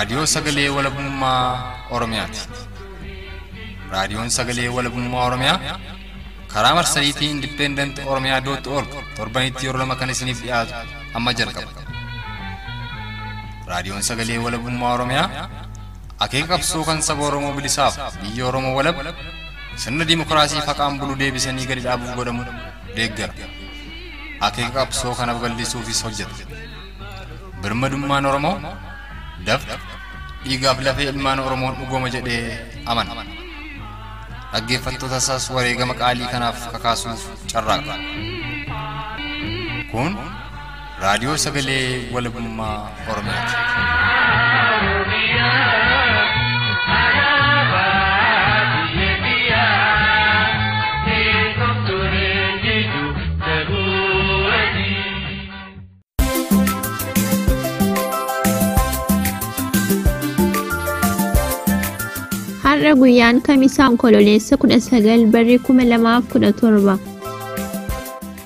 Raadiyoo Sagalee Walabummaa Oromiyaati. Raadiyoon Sagalee Walabummaa Oromiyaa karaa marsariitii Independent Oromiyaa dot org torbanitti yeroo lama kan isiniif dhiyaatu amma jalqaba. Raadiyoon Sagalee Walabummaa Oromiyaa akeeka qabsoo kan saba Oromoo bilisaaf biyya Oromoo walab sirna dimokiraasii faqaan bulu deebisanii gadi dhaabuuf godhamu deeggara. Akeeka qabsoo kanaaf bal'isuufis hojjeta. Birmadummaan Oromoo dafqa dhiigaaf lafee ilmaan Oromoon dhugooma jedhee amana. Dhaggeeffattoota isaas wareegama qaalii kanaaf kakaasuuf carraaqa. Kun raadiyoo sagalee walabummaa Oromiyaati. Har'a guyyaan kamisaa onkololeessa 19 barri 2017.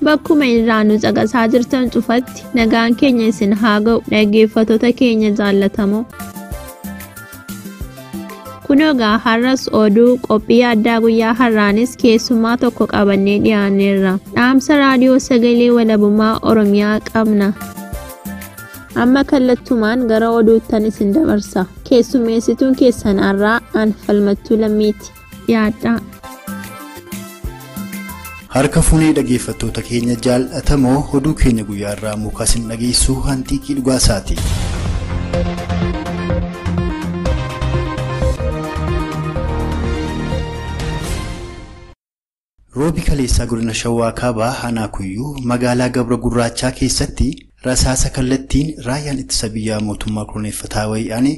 Bakkuma irraa nu caqasaa jirtan cufatti nagaan keenya isin haa ga'u dhaggeeffattoota keenya jaallatamoo. Kunoo gaa har'as oduu qophii addaa guyyaa har'aanis keessummaa tokko qabannee dhiyaanneerra. Dhaamsa raadiyoo sagalee walabummaa Oromiyaa qabna. Amma kallattumaan gara oduuttan isin dabarsa keessummeessituun keessan har'aa an falmattuu lammiiti dhiyaadhaa. Harka fuunee dhaggeeffattoota keenya jaallatamoo oduu keenya guyyaa irraa muka isin dhageessuu hantiiqii dhugaasaati. Roobi kaleessaa godina Shawaa Kaabaa Hanaakuyyuu magaalaa Gabra Gurraachaa keessatti rasaasa kallattiin raayyaan ittisa biyyaa mootummaa kurooneffataa wayyaanee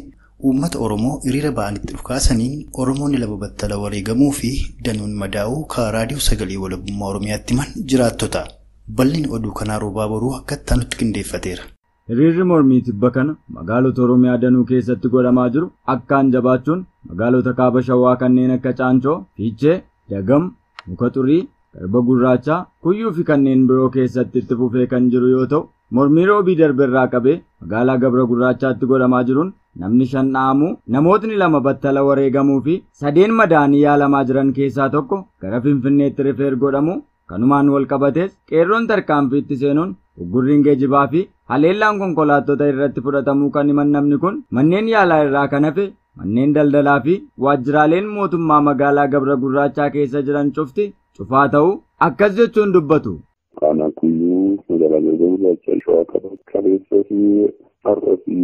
uummata Oromoo hiriira ba'anitti dhukaasaniin Oromoonni lama battala wareegamuu fi danuun madaa'uu karaa raadiyoo sagalee walabummaa Oromiyaatti himan jiraattota. Bal'inni oduu kanaa roobaa boruu akka nutti qindeeffateera. Hiriirri mormii tibba kana magaalota Oromiyaa danuu keessatti godhamaa jiru akkaan jabaachuun magaalota kaaba shawaa kanneen akka Caancoo, Fiichee, Dagam, Muka Xurii, Garba Gurraachaa, Kuyyuu fi kanneen biroo keessatti itti fufee kan jiru yoo ta'u, mormii roobii darbeerraa qabee magaalaa Gabra Gurraachaatti godhamaa jiruun namni shan dha'amuu namootni lama battala wareegamuu fi sadeen madaanii yaalamaa jiran keessaa tokko gara Finfinneetti rifeer godhamu kanumaan wal qabatees qeerroon tarkaanfiitti seenuun uggurriin geejibaa fi haleellaan konkolaattota irratti fudhatamuu kan himan namni kun manneen yaalaa irraa kan hafe manneen daldalaa fi waajjiraaleen mootummaa magaalaa Gabra Gurraachaa keessa jiran cufti cufaa ta'uu akkas jechuun dubbatu. Kana kuyyuu magaalaa Gurraachaa shawaa qaba. Kaleessa fi har'a fi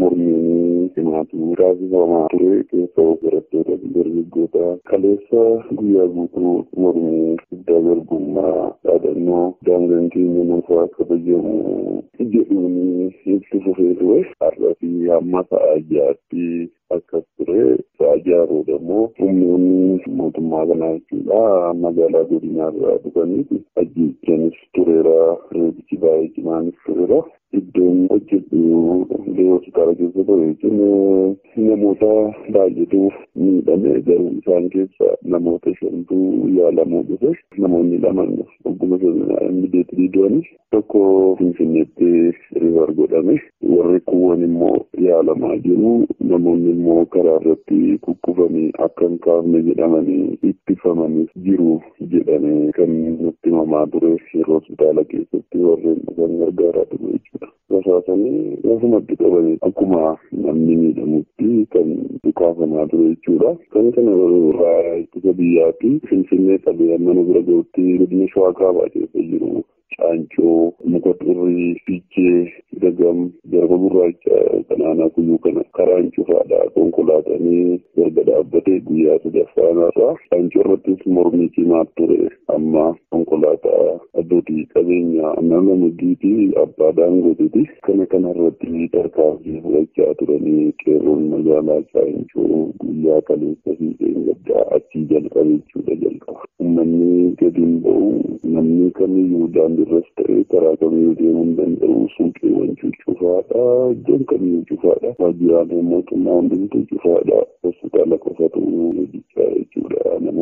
mormiin himaatuu raasifamaa ture keessa barattoota dargaggoota kaleessa guyyaa guutuu mormii itti fufee ture har'a fi hamma sa'a jaatti akkas ture sa'a jaaruu immoo humnoonni mootummaa kanaa jechuudha magaalaa godinaarraa dhufaniiti ajjeechanis tureera reebichi baay'ee cimaanis tureera iddoon hojjetu illee hospitaala keessa ture jechuun namoota baay'eetu miidhame garuu isaan keessa namoota shantu yaalamuu dhufe namoonni lama ogguma mideetii du'anis tokko finfinneetti riifar godhame warri kuwwan immoo yaalamaa jiru namoonni immoo karaa irratti kukkufanii akka hin kaafne jedhamanii ittifamanii jiru jedhame kan nutti himamaa ture yeroo hospitaala keessatti warreen dhufan gargaaraa ture rasaasanii lafumatti qabanii akkuma namni miidhamutti kan dhukaafamaa ture jechuudha. Kan kana irraa ittisa biyyaatti finfinnee qabee mana bira gahutti godina shawaa kaabaa keessa jiru caancoo muka xurrii fiichee dagam garba gurraacha kanaanaa kuyyuu kana karaan cufaadha konkolaatanii erga dhaabbatee guyyaa sadaffaanarraa caancoo irrattis mormii cimaa ture amma konkolaataa addootii qabeenya nama muddiitii abbaa daangotiiti kana kanarratti tarkaanfii fudhachaa turanii qeerroon magaalaa caancoo guyyaa kaleessa fi gaddaa achii jalqabe jechuudha jalqaba uummanni gadiin ba'u namni kamiyyuu daandiirras ta'ee karaa kamiyyuu deemuu hin danda'u suuqiiwwan cufaadha iddoon kamiyyuu cufaadha waajjiraalee mootummaa hundumtuu cufaadha hospitaala qofatu hojjechaa jechuudha gargaaruuf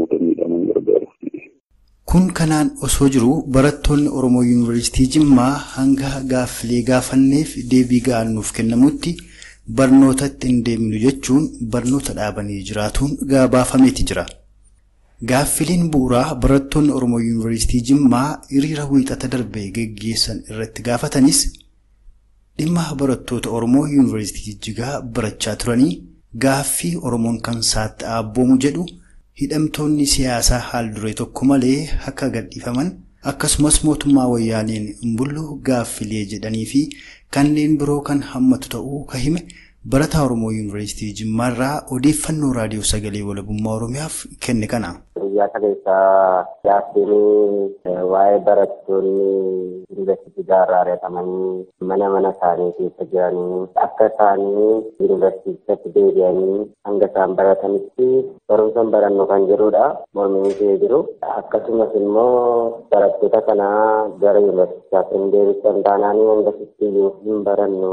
Kun kanaan osoo jiru barattoonni Oromoo Yuunivarsiitii Jimmaa hanga gaaffilee gaafanneef deebii ga'an nuuf kennamutti barnootatti hin deemnu jechuun barnoota dhaabanii jiraatuun gabaafameeti jira. Gaaffileen bu'uuraa barattoonni Oromoo Yuunivarsiitii Jimmaa hiriira wiixata darbe geggeessan irratti gaafatanis dhimma barattoota Oromoo Yuunivarsiitii Jijjigaa barachaa turanii gaaffii Oromoon kan isaatti aabboomu jedhu hidhamtoonni siyaasaa haal duree tokko malee akka gadhiifaman akkasumas mootummaa wayyaaneen hin bullu gaaffilee jedhanii fi kanneen biroo kan hammatu ta'uu ka hime barataa Oromoo Yuunivarsiitii Jimmaarraa odeeffannoo raadiyoo sagalee walabummaa Oromiyaaf kenne kana. Guyyaa kaleessaa gaaffiin waa'ee barattoonni yuunivarsiitii gaarraa ari'atamanii mana mana isaanii keessa jiranii akka isaanii yuunivarsiitiitti deebi'anii hanga isaan baratanitti barumsa barannu kan jedhudha. Mormiin kee jiru. Akkasumas immoo barattoota kana gara yuunivarsiitiitti hin deebisan taanaan hanga iyyuu hin barannu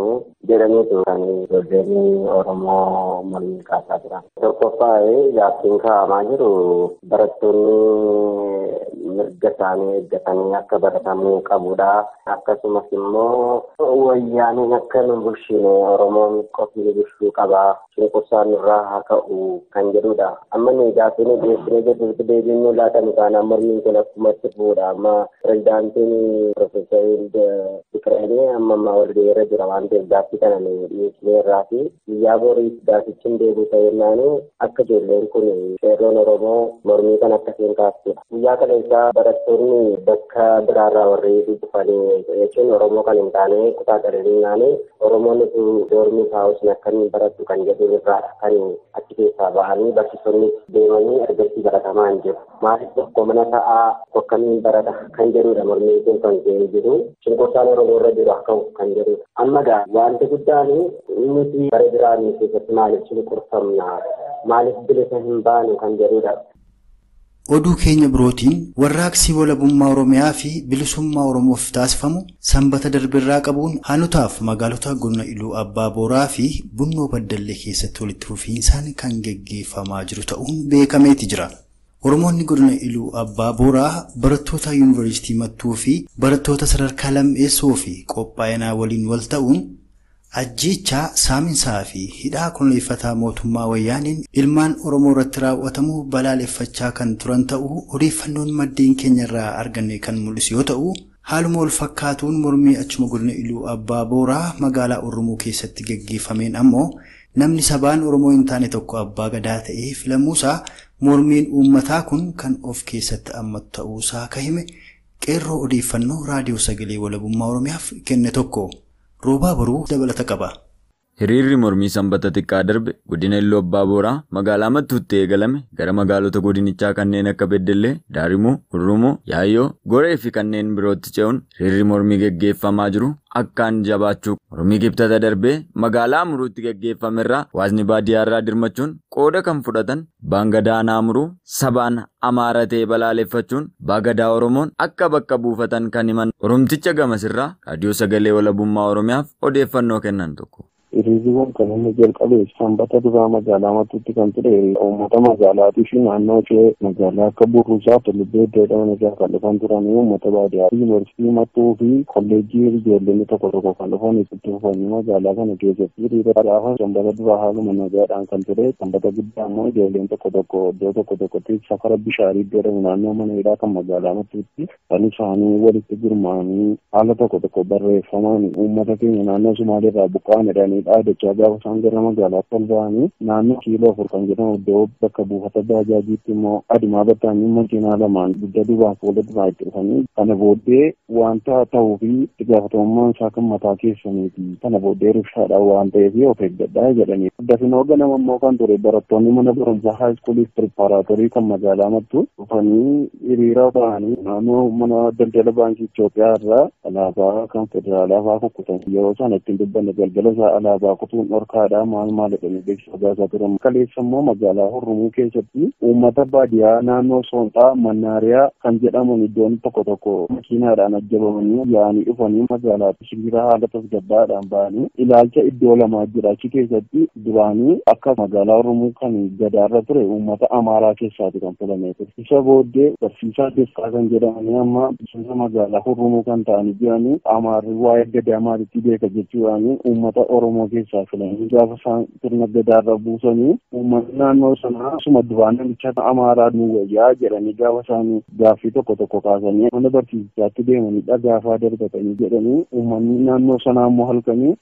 jedhaniitu kan ijoolleen Oromoo mormii kaasaa jiran. Tokkoffaa gaaffiin kaa'amaa jiru barattoonni mirga isaanii eeggatanii akka baratamuu qabudha. Akkasumas immoo wayyaaniin akka nu bulchine Oromoon qofni bulchuu qaba. Cunqursaan irraa haa ka'u kan jedhudha. Amma gaaffiin dhiyeessinee jirrutti deebiin nu laatan taanaan mormiin kun akkuma itti fuudha. Amma pirezidaantiin Profeesar Fiqireenii amma ammaa wal irra jira waan ta'eef gaaffii kana dhiyeessinee irraa fi guyyaa boriif gaaffichi deebi'u ta'ennaan akka ijoolleen kun qeerroon Oromoo mormii kan akkasiin kaastudha. Guyyaa kana isaa barattoonni bakka biraarraa warri dhufanii jechuun Oromoo kan hin taane kutaa dhalalinnaan Oromoon utuu doormii taa'us akka inni barattu kan jedhu irraadha kan achi keessaa ba'anii barsiisonni deemanii ergasii baratamaa hin jiru. Maaliif tokko mana ta'aa akkamiin barata kan jedhudha mormii kun kan ta'ee jiru. Cunqursaan Oromoo irra jiru akka kan jedhudha. Amma gaa wanti guddaan nuti bara biraan keessatti maaliif cunqurfamna maaliif bilisa hin baanu kan jedhudha. Oduu keenya birootiin warraaqsi walabummaa Oromiyaa fi bilisummaa Oromoof taasifamu sanbata darbirraa qabuun haanotaaf magaalota godina Iluu Abbaa Booraa fi Bunnoo Baddallee keessatti walitti fufiinsaan kan geggeeffamaa jiru ta'uun beekameeti jira. Oromoonni godina Iluu Abbaa Booraa barattoota Yuunivarsiitii Mattuu fi barattoota sadarkaa lammeessoo fi qophaa'inaa waliin wal ta'uun ajjeechaa saaminsaa fi hidhaa kunuunfataa mootummaa wayyaaniin ilmaan oromoo irratti raawwatamu balaaleffachaa kan turan ta'uu odeeffannoon maddeen keenya irraa arganne kan mul'isu yoo ta'u haaluma wal fakkaatuun mormii achuma godina iluu abbaa booraa magaalaa oromoo keessatti geggeeffameen ammoo namni sabaan oromoo hin taane tokko abbaa gadaa ta'ee filamuusaa mormiin uummataa kun kan of keessatti hammatu ta'uusaa ka hime qeerroo odeeffannoo raadiyoo sagalee walabummaa oromiyaaf kenne tokko. Roobaa baruu dabalata qaba. Hiriirri mormii sanbata xiqqaa darbe godina Iluu Abbaa Booraa magaalaa Mattuutti eegalame gara magaalota godinichaa kanneen akka Beddellee, Daarimuu, Hurrumuu, Yaayyoo, Goree fi kanneen birootti ce'uun hiriirri mormii geggeeffamaa jiru akkaan jabaachuu mormii kibxata darbee magaalaa Amuruutti geggeeffamerraa hawaasni baadiyyaarraa dirmachuun qooda kan fudhatan baangadaa Naamuruu sabaan amaara ta'e balaaleffachuun baagadaa Oromoon akka bakka buufatan kan himan Oromticha gamasirraa raadiyoo sagalee walabummaa Oromiyaaf odeeffannoo kennan tokko. Hiriirriiwwan kan inni jalqabe sanbata duraa magaalaa Mattuutti kan ture uummata magaalaatii fi naannoo ishee magaalaa akka Burruusaa Tullubee iddoo jedhaman irraa kan dhufan turanii uummata baadiyyaa yuunivarsiitii Mattuu fi kolleejjii ijoolleen tokko tokko kan dhufan itti dhufanii magaalaa kana keessatti hiriira gaafa sanbata duraa haaluma nagaadhaan kan ture. Sanbata guddaa immoo ijoolleen tokko tokko iddoo tokko tokkotti safara bishaarii iddoo jedhamu naannoo mana hidhaa kan magaalaa Mattuutti kan isaanii walitti gurmaa'anii haala tokko tokko barreeffamaan uummata keenya naannoo Sumaaleerraa buqqaan jedhanii dhaadachaa gaafa isaan gara magaalaatti ol ba'anii naannoo kiiloo afur kan jedhamu iddoo bakka buufata baajaajiitti immoo adimaa battaanii makiinaa lamaan dugda duubaan fuula duraa itti dhufanii kana booddee wanta ta'uu fi itti gaafatamummaan isaa kan mataa keessaniiti kana booddee ribshaadhaan waan ta'eef of eeggadhaa jedhanii dafinoo ganama immoo kan ture barattoonni mana barumsaa haayiskuulii pireparaatorii kan magaalaa mattu dhufanii hiriira ba'anii naannoo mana daldala baankii Itoophiyaa irraa alaabaa kan federaalaa fa'aa kukkutan yeroo sana ittiin dubbanne galgala isaa alaabaa kutuun dhorkaadha maal maal jedhanii beeksisa baasaa turan kaleessa immoo magaalaa Hurrumuu keessatti uummata baadiyyaa naannoo Soonxaa Mannaariyaa kan jedhaman iddoon tokko tokko makiinaadhaan ajjabamanii yaa'anii dhufanii magaalaatti hiriira haala tasgabbaadhaan ba'anii ilaalcha iddoo lamaa jira achi keessatti duraanii akka magaalaa Hurrumuu kan gadaarra ture. Uummata Amaaraa keessaati kan filame ture isa booddee barsiisaa Destaa kan jedhamanii amma. Magaalaa Hurrumuu kan ta'anii jiranii Amaarri waa'ee gadaa maalitti beeka jechuudhaan uummata Oromoo Oromoo keessaa filanii gaafa isaan sirna gadaarra buusanii uummanni naannoo sanaa asuma duraan namicha amaaraa nu wayyaa jedhanii gaafa isaan gaaffii tokko tokko kaasanii mana barsiisaatti deemanii dhagaafaa darbatanii jedhanii uummanni naannoo sanaa immoo halkanii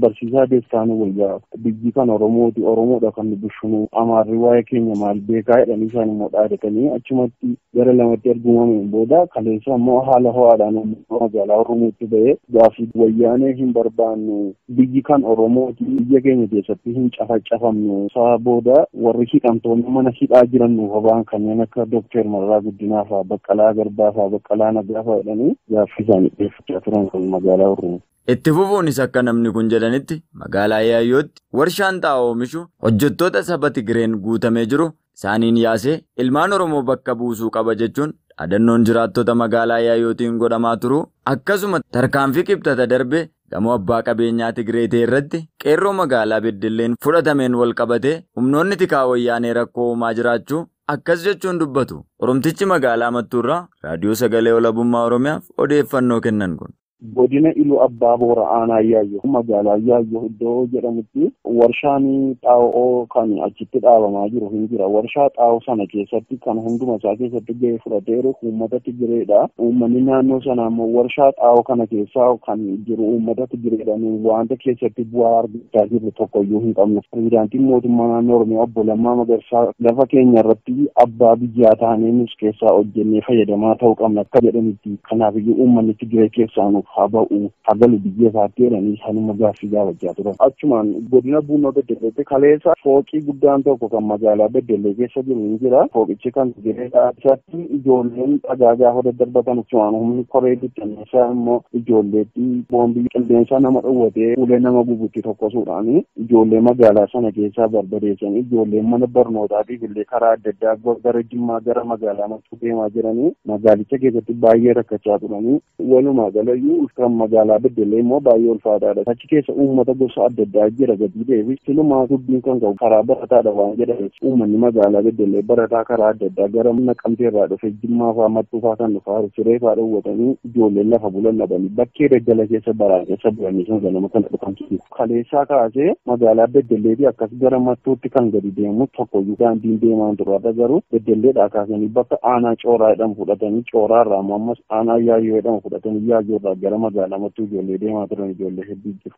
barsiisaa deessaa nu wayyaa biyyi kan Oromooti Oromoodha kan nu bushunu amaarri waa'ee keenya maal beekaa jedhanii isaan immoo dhaadatanii achumatti gara lamatti argumameen booda kaleessa immoo haala ho'aadhaan magaalaa Oromootti ba'ee gaaffii wayyaanee hin barbaannu biyyi kan Oromooti biyya keenya keessatti hin cafacafamnu isaa booda warri hidhamtoonni mana hidhaa jiran nuuf habaan kanneen akka Dookter Mararaa Guddinaa fa'aa Baqqalaa Garbaa fa'aa Baqqalaa Nagaa fa'aa jedhanii gaaffii isaanii dhiyeeffachaa turan kan magaalaa Oromoo. Itti fufuunis akka namni kun jedhanitti magaalaa Yaayyootti warshaan xaa'oo oomishu hojjettoota saba Tigireen guutamee jiru isaaniin yaasee ilmaan Oromoo bakka buusuu qaba jechuun dhaadannoon jiraattota magaalaa Yaayyootiin godhamaa turu akkasuma tarkaanfii qibxata darbe gamoo abbaa qabeenyaa Tigireetee irratti qeerroo magaalaa Beddelleen fudhatameen wal qabatee humnoonni tikaa wayyaanee rakkoo uumaa jiraachuu akkas jechuun dubbatu. Oromtichi magaalaa Mattuurraa raadiyoo sagalee walabummaa Oromiyaaf odeeffannoo kennan kun. Godina ilu abbaa boora aanaa yaayyoo magaalaa yaayyoo iddoo jedhamutti warshaan xaa'oo kan achitti dhaabamaa jiru hin jira. Warshaa xaa'oo sana keessatti kan hunduma isaa keessatti gahee fudhateeru uummata tigireedha uummanni naannoo sana immoo warshaa xaa'oo kana keessaa kan jiru uummata tigireedha wanta keessatti bu'aa argachaa jirru tokkoyyuu hin qabnu. Pirezidaantiin mootummaa naannoo oromiyaa obbo Lammaa Magarsaa lafa keenya irratti abbaa biyyaa taanee nus keessaa hojjennee fayyadamaa ta'uu qabna akka jedhanitti kanaafiyyuu uummanni tigiree keessaa nuuf haa ba'u haa galu biyya isaatti jedhanii sanuma gaaffii gaafachaa turan. Achumaan godina Buunoo Beddelleetti kaleessa fooqii guddaan tokko kan magaalaa Beddellee keessa jiru ni jira. Fooqichi kan jireedha. Isatti ijoolleen dhagaa gaafa daddarbatan achumaan humni koree bittinneessaa immoo ijoolleetti boombii qilleensaa nama dhowwatee ulee nama gubutti tokkosuudhaan ijoollee magaalaa sana keessaa barbadeessanii ijoolleen mana barnootaatiif illee karaa adda addaa gara Jimmaa gara magaalaa Mattuu deemaa jiranii magaalicha keessatti baay'ee rakkachaa turanii walumaa galayyuu kan magaalaa Beddellee immoo baay'ee ulfaataadha. Achi keessa uummata gosa adda addaa jira gatii deebi. Silumaa dubbiin kan qabu karaa barataadha waan jedhameef uummanni magaalaa Beddellee barataa karaa adda addaa gara naqamtee irraa dhufe jimmaa fa'aa mattuu fa'aa kan dhufaa siree fa'aa dhowwatanii ijoolleen lafa bulan dhabanii bakkee daggala keessa baraa keessa bulanii sun ganama kana dhufan kaleessaa kaasee magaalaa Beddelleetii akkas gara mattuutti kan gadi deemu tokkoyyuu daandiin deemaan turarra garuu Beddelleedhaa kaasanii bakka aanaa cooraa jedhamu fudhatanii cooraa irraa ammas aanaa yaayyoo jedhamu fudhatanii yaayyoo irraa gara magaalaa mattuu ijoollee deemaa turan ijoollee hedduu jiru.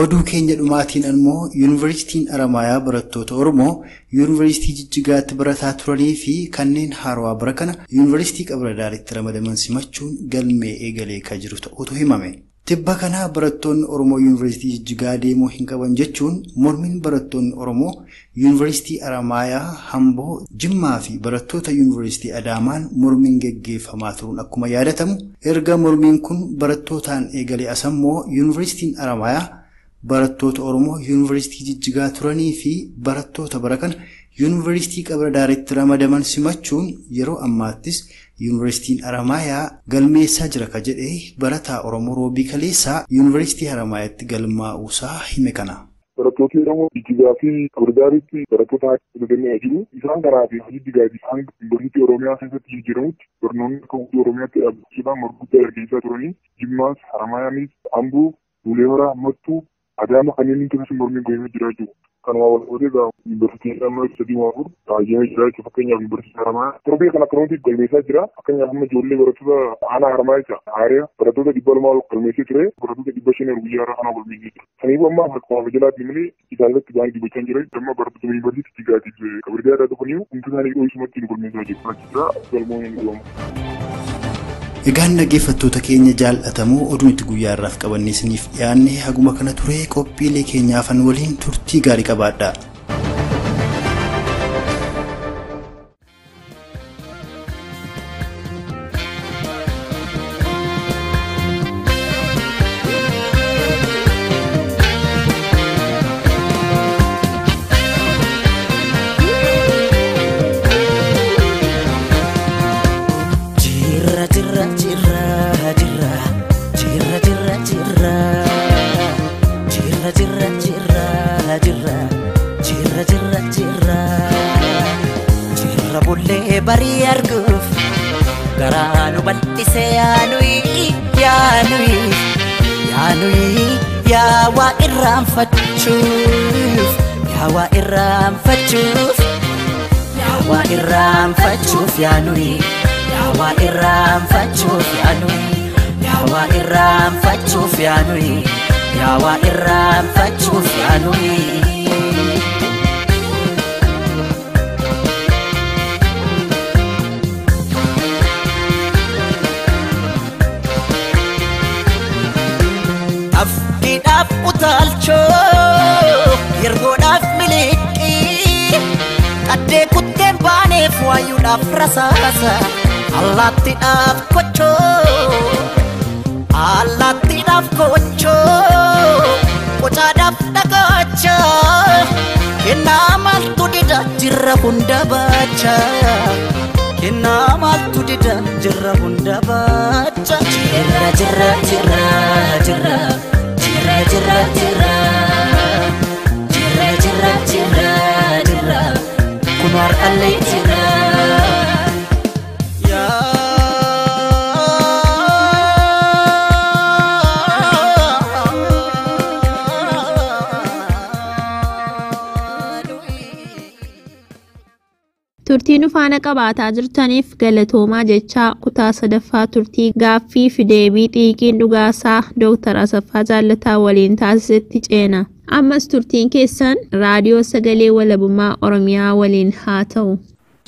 Oduu keenya dhumaatiin immoo yuunivarsiitiin Aramaayaa barattoota Oromoo yuunivarsiitii Jijjigaatti barataa turanii fi kanneen haarawaa bara kana yuunivarsiitii Qabra-Daaritti ramadaman simachuun galmee eegalee kan jiru ta'utu himame. Tibba kanaa barattoonni Oromoo yuunivarsiitii Jijjigaa deemuu hin qaban jechuun mormiin barattoonni Oromoo yuunivarsiitii Aramaayaa, Hamboo, Jimmaa fi barattoota yuunivarsiitii Adaamaan mormiin geggeeffamaa turuun akkuma yaadatamu. Erga mormiin kun barattootaan eegalee asammoo yuunivarsiitiin Aramaayaa barattoota Oromoo yuunivarsiitii Jijjigaa turanii fi barattoota bara kana yuunivarsiitii Qabra-Daaritti ramadaman simachuun yeroo ammaattis yuunivarsiitiin Aramaayaa galmeessaa jira ka jedhee barataa Oromoo Roobii Kaleessaa yuunivarsiitii Aramaayaatti galmaa'uusaa hime kana. barattooti Oromoo Jijjigaa fi Qabra-Daaritti barattoota filannoo jiru. Isaan karaa fi Jijjigaa fi isaan yuunivarsiitii Oromiyaa keessatti jijjiiramutti barnoonni akka guutuu Oromiyaatti dhaabbachuudhaan marguddaa ergeessaa turanii Jimmaas, Haramaayaanis, Amboo, Bulee Horaa, Mattuu, Adaama kanneen keessatti mormiin goonee kan waa wal qoodee yuunivarsiitiidhaan nootti sadii waa fur baay'ee jira jechuudha fakkeenyaaf yuunivarsiitii haramaa torbii kan akka nuti galmeessaa jira fakkeenyaaf amma ijoollee barattoota aanaa haramaa jecha aariya barattoota dhibba lamaa ol galmeessee ture barattoota dhibba shan guyyaa irraa kanaa galmeessee jira saniif amma akkuma jalaatii malee isaanisatti baay'ee dhibbachaa jira amma barattoota yuunivarsiitii gaatii kabirgaa irraa tokko niyu hundi isaanii dhoo'isumatti nu galmeessaa jiru jechuudha galmoon hin dhugamu. Egaan dhaggeeffattoota keenya jaallatamoo oduun itti guyyaa irraaf qabannee isiniif dhiyaanne haguma kana ture qophiilee keenyaafan waliin turtii gaarii qabaadha. Irraanfachuuf yaa nuyi yaa waa irraanfachuuf yaa nuyi. Afkiidhaaf utaalchoo yergoodhaaf miliqii qaddee kutteen baaneef waayuudhaaf rasaasa. Allaattiidhaaf kochoo allaattiidhaaf kochoo qocaadhaaf dhagacha kennaa maaltu dida jirra hunda baacha kennaa maaltu dida jirra hunda baacha jirra jirra jirra jirra. Jirra jirra jirra. Jirra jirra jirra jirra. Kun har'allee jirra. Nu faana qabaataa jirtaniif galatoomaa jechaa kutaa sadaffaa turtii gaaffii fi deebii xiiqiin dhugaasaa Dooktar Asaffaa Jaallataa waliin taasisetti ceena. Ammas turtiin keessan raadiyoo sagalee walabummaa Oromiyaa waliin haa ta'u.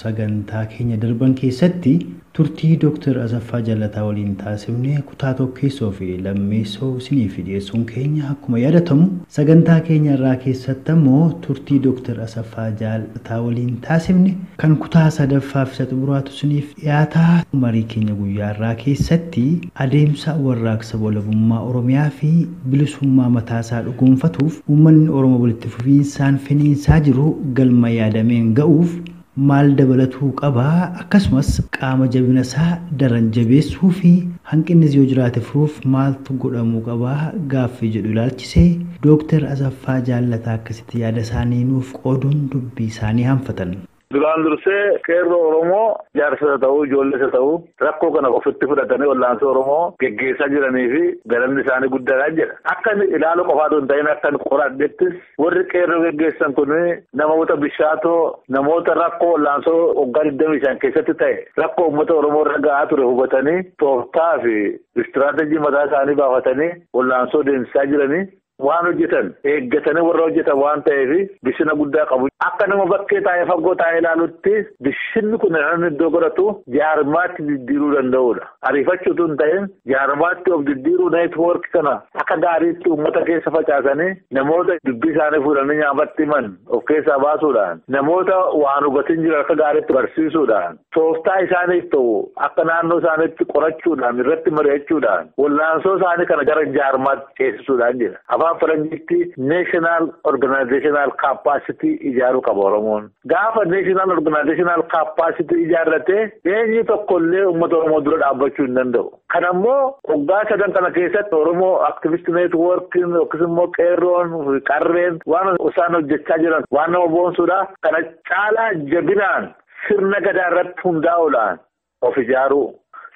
Sagantaa keenya darban keessatti turtii Dooktar Asaffaa Jallataa waliin taasifne kutaa tokkeessoo fi lammeessoo isiniif dhiyeessuun keenya akkuma yaadatamu sagantaa keenya irraa keessatti ammoo turtii Dooktar Asaffaa Jallataa waliin taasifne kan kutaa sadaffaa fi xumuraatu isiniif dhiyaataa marii keenya guyyaa irraa keessatti adeemsa warraaqsa walabummaa Oromiyaa fi bilisummaa mataasaa dhugoonfatuuf uummanni Oromoo walitti fufiinsaan finiinsaa jiru galma yaadameen ga'uuf maal dabalatuu qabaa akkasumas qaama jabina isaa daran jabeessuu fi hanqinnis yoo jiraate furuuf maaltu godhamuu qabaa gaaffii jedhu ilaalchisee dooktar Asaffaa Jaallataa akkasitti yaada isaanii nuuf qooduun dubbii isaanii hanfatan. بيقاندر سي كير رومو جار ستاو جول ستاو ركو كنا وفت فرتني ولا رومو كجي سجرني في غلن نساني قد راجل اكن الالو قفادو دين اكن قرات دتس ور كير كجي سان كوني نموت بشاتو نموت ركو لانسو وغال دمي سان كيست تاي ركو مت رومو رغا اتر هوبتني توفتا في استراتيجي مدا ساني بافتني ولا سو دين سجرني waan hojjetan eeggatanii warra hojjetan waan ta'eef bishina guddaa qabu. Akka nama bakkee taa'ee fagoo taa'ee ilaalutti bishinni kun kan iddoo godhatu jaarmaatti diddiiruu danda'udha. Ariifachuutu hin ta'in jaarmaatti of diddiiruu neetwoork kana akka gaariitti uummata keessa facaasanii namoota dubbii isaanii fuudhanii nyaamatti himan of keessaa baasuudhaan namoota waan hubatin jiran akka gaariitti barsiisuudhaan tooftaa isaaniif ta'u akka naannoo isaaniitti qorachuudhaan irratti mari'achuudhaan wallaansoo isaanii kana gara jaarmaatti ceesisuudhaan jira. Afaan Faranjiitti neeshinaal organizaashinaal kaapaasitii ijaaruu qaba Oromoon. Gaafa neeshinaal organizaashinaal kaapaasitii ijaarratee eenyu tokkollee uummata Oromoo dura dhaabbachuu hin danda'u. Kan ammoo waggaa sadan kana keessatti Oromoo aktivist neetwoorkiin yookiis immoo qeerroon qarreen waan isaan hojjechaa jiran waan nama boonsuudha. Kana caalaa jabinaan sirna gadaa irratti hundaa'uudhaan of ijaaruu.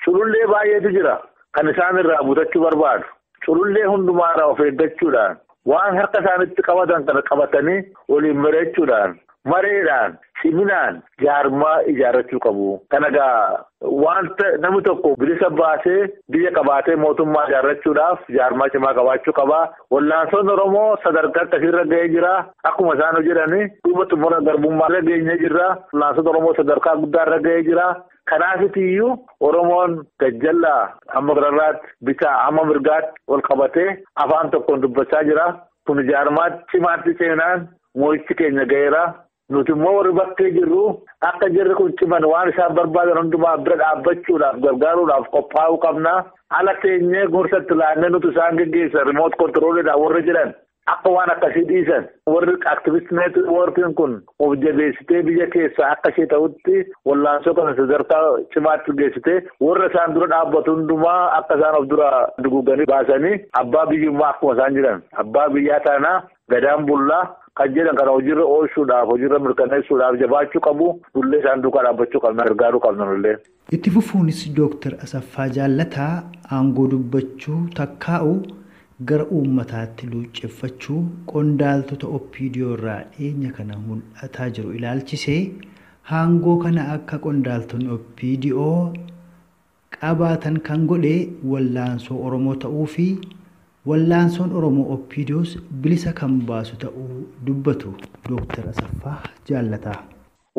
Culullee baay'eetu jira. Kan isaan irraa butachuu barbaadu. Culullee hundumaarraa of eeggachuudhaan waan harka isaanitti qabatan kana qabatanii waliin mari'achuudhaan mareedhaan ciminaan jaarmaa ijaarrachuu qabu. Kana egaa wanta namni tokko bilisa baasee biyya qabaatee mootummaa ijaarrachuudhaaf jaarmaa cimaa qabaachuu qaba. Wallaansoon Oromoo sadarkaa akkasiirra ga'ee jira. Akkuma isaan jedhani duuba xumura garbummaa irra geenyee jirra. Wallaansoon Oromoo sadarkaa guddaarra ga'ee jira. Kanaafitiyyuu Oromoon gajjallaa amma gararraatti bitaa amma mirgaatti wal qabatee afaan tokkoon dubbachaa jira. Kun jaarmaatti cimaatti seenaan moo'ichi keenya ga'eera. Nuti immoo warri bakkee jirru akka jirri kun ciman waan isaan barbaadan hundumaa bira dhaabbachuudhaaf gargaaruudhaaf qophaa'uu qabna. Ala teenyee gorsatti laannee nuti isaan geggeessan rimoot kontirooliidhaan warri jedhan akka waan akkasii dhiisan warri aktivist neetwoorkiin kun of jabeessitee biyya keessaa akka ishee ta'utti wallaansoo kana sadarkaa cimaatti geessitee warra isaan dura dhaabbatu hundumaa akka isaan of dura duguuganii baasanii abbaa biyyummaa akkuma isaan jedhan abbaa biyyaa taanaa gadaan bullaa kan jedhan kana hojiirra oolchuudhaaf hojiirra mirkaneessuudhaaf jabaachuu qabu dullee isaan duukaa dhaabbachuu qabna gargaaruu qabna nullee. Itti fufuunis Dooktar Asaffaa Jaallataa aangoo dubbachuu takkaa'u gara uummataatti luucceffachuu qondaaltota oppiidiyoo irraa dhiyeenya kana mul'ataa jiru ilaalchisee haangoo kana akka qondaaltonni oppiidiyoo qabaatan kan godhe wallaansoo oromoo ta'uu fi wallaansoon oromoo oppiidiyoos bilisa kan baasu ta'uu dubbatu dooktar asaffaa jaallataa.